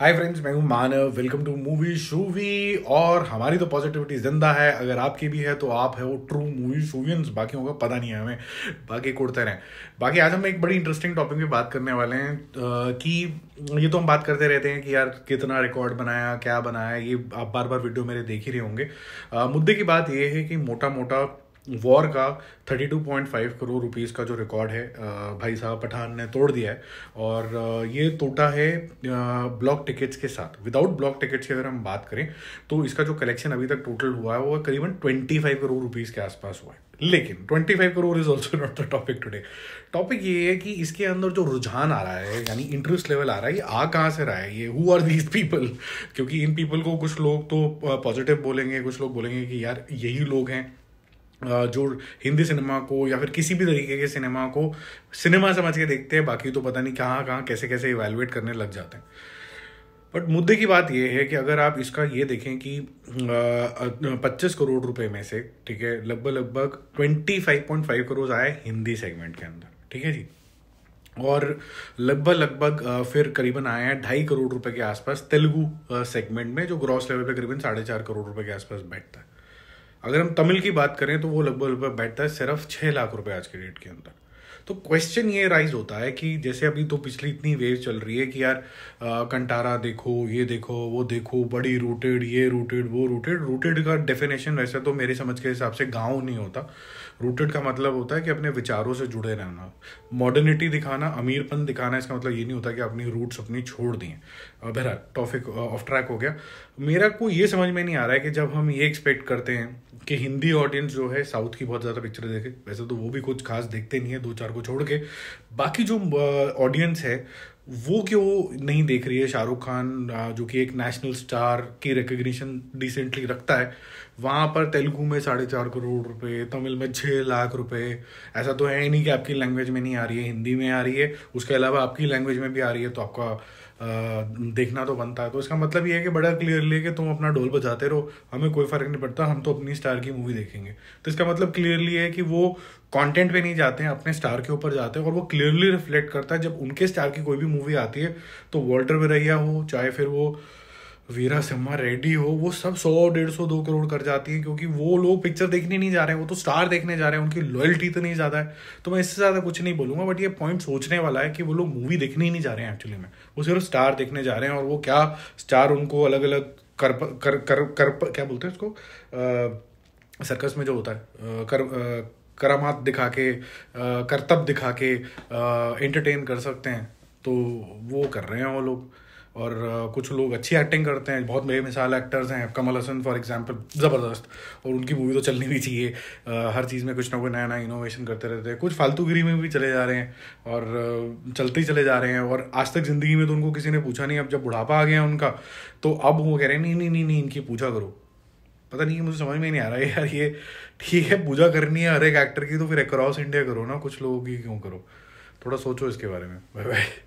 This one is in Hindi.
हाय फ्रेंड्स मैं हूँ Manav. Welcome to movie shoovy और हमारी तो पॉजिटिविटी ज़िंदा है। अगर आपकी भी है तो आप है वो ट्रू मूवी शूवियंस बाकी होगा, पता नहीं है हमें। बाकी कुड़ते रहें। बाकी आज हम एक बड़ी इंटरेस्टिंग टॉपिक पे बात करने वाले हैं कि ये तो हम बात करते रहते हैं कि यार, कितना रिकॉर्ड बनाया, क्या बनाया, ये आप बार बार वीडियो मेरे देख ही रहे होंगे। मुद्दे की बात ये है कि मोटा मोटा वॉर का 32.5 करोड़ रुपीस का जो रिकॉर्ड है भाई साहब पठान ने तोड़ दिया है। और ये टूटा है ब्लॉक टिकट्स के साथ। विदाउट ब्लॉक टिकट्स की अगर हम बात करें तो इसका जो कलेक्शन अभी तक टोटल हुआ है, वो करीबन 25 करोड़ रुपीस के आसपास हुआ है। लेकिन 25 crore is also not the topic today topic ये है कि इसके अंदर जो रुझान आ रहा है, यानी इंटरेस्ट लेवल आ रहा है, ये आ कहाँ से रहा है? ये हु आर दीज पीपल क्योंकि इन पीपल को कुछ लोग तो पॉजिटिव बोलेंगे, कुछ लोग बोलेंगे कि यार यही लोग हैं। जो हिंदी सिनेमा को या फिर किसी भी तरीके के सिनेमा को सिनेमा समझ के देखते हैं, बाकी तो पता नहीं कहाँ कहाँ, कैसे कैसे इवेलुएट करने लग जाते हैं। बट मुद्दे की बात यह है कि अगर आप इसका ये देखें कि पच्चीस करोड़ रुपए में से, ठीक है, लगभग लगभग twenty five point five crore आए हिंदी सेगमेंट के अंदर, ठीक है जी? और लगभग लगभग फिर करीबन आए हैं ढाई करोड़ रुपए के आसपास तेलुगु सेगमेंट में, जो ग्रॉस लेवल पे करीबन साढ़े चार करोड़ रुपए के आसपास बैठता है। अगर हम तमिल की बात करें तो वो लगभग लगभग बैठता है सिर्फ़ छः लाख रुपए आज के डेट के अंदर। तो क्वेश्चन ये राइज होता है कि जैसे अभी तो पिछली इतनी वेव चल रही है कि यार आ, कंटारा देखो ये देखो वो देखो बड़ी रूटेड ये रूटेड वो रूटेड रूटेड का डेफिनेशन वैसे तो मेरे समझ के हिसाब से गाँव नहीं होता। रूटेड का मतलब होता है कि अपने विचारों से जुड़े रहना। मॉडर्निटी दिखाना अमीरपन दिखाना इसका मतलब ये नहीं होता कि अपनी रूट्स अपनी छोड़ दिए अ, बहरहाल टॉपिक ऑफ़ ट्रैक हो गया। मेरा को ये समझ में नहीं आ रहा है कि जब हम ये एक्सपेक्ट करते हैं कि हिंदी ऑडियंस जो है साउथ की बहुत ज़्यादा पिक्चर देखे। वैसे तो वो भी कुछ खास देखते नहीं है दो चार को छोड़ के। बाकी जो ऑडियंस है वो क्यों नहीं देख रही है शाहरुख खान जो कि एक नेशनल स्टार की रिकग्निशन डिसेंटली रखता है? वहाँ पर तेलुगु में साढ़े चार करोड़ रुपए, तमिल में छः लाख रुपए, ऐसा तो है ही नहीं कि आपकी लैंग्वेज में नहीं आ रही है, हिंदी में आ रही है, उसके अलावा आपकी लैंग्वेज में भी आ रही है तो आपका देखना तो बनता है। तो इसका मतलब ये है कि बड़ा क्लियरली कि तुम अपना ढोल बजाते रहो। हमें कोई फ़र्क नहीं पड़ता, हम तो अपनी स्टार की मूवी देखेंगे। तो इसका मतलब क्लियरली है कि वो कंटेंट पे नहीं जाते हैं, अपने स्टार के ऊपर जाते हैं और वो क्लियरली रिफ्लेक्ट करता है। जब उनके स्टार की कोई भी मूवी आती है तो वॉल्टर वेरैया हो, चाहे फिर वो वीरा सिम्हा रेड्डी हो वो सब सौ डेढ़ सौ दो करोड़ कर जाती है क्योंकि वो लोग पिक्चर देखने नहीं जा रहे हैं वो तो स्टार देखने जा रहे हैं उनकी लॉयल्टी तो नहीं ज़्यादा है। तो मैं इससे ज़्यादा कुछ नहीं बोलूँगा बट ये पॉइंट सोचने वाला है कि वो लोग मूवी देखने ही नहीं जा रहे हैं एक्चुअली में। वो सिर्फ़ स्टार देखने जा रहे हैं और वो क्या स्टार उनको अलग अलग कर कर कर, कर क्या बोलते हैं उसको? सर्कस में जो होता है कर करामात दिखा के करतब दिखा के एंटरटेन कर सकते हैं। तो वो कर रहे हैं वो लोग। और कुछ लोग अच्छी एक्टिंग करते हैं, बहुत बेमिसाल एक्टर्स हैं, कमल हसन फॉर एग्जांपल ज़बरदस्त। और उनकी मूवी तो चलनी भी चाहिए। हर चीज़ में कुछ ना कुछ नया नया इनोवेशन करते रहते हैं। कुछ फालतूगिरी में भी चले जा रहे हैं और चलते ही चले जा रहे हैं। और आज तक ज़िंदगी में तो उनको किसी ने पूछा नहीं, अब जब बुढ़ापा आ गया उनका तो अब वो कह रहे हैं, नहीं नहीं नहीं नहीं, इनकी पूछा करो। पता नहीं, मुझे समझ में नहीं आ रहा है, यार, ये, ठीक है, पूजा करनी है हर एक एक्टर की तो फिर अक्रॉस इंडिया करो ना, कुछ लोगों की क्यों करो? थोड़ा सोचो इसके बारे में। Bye bye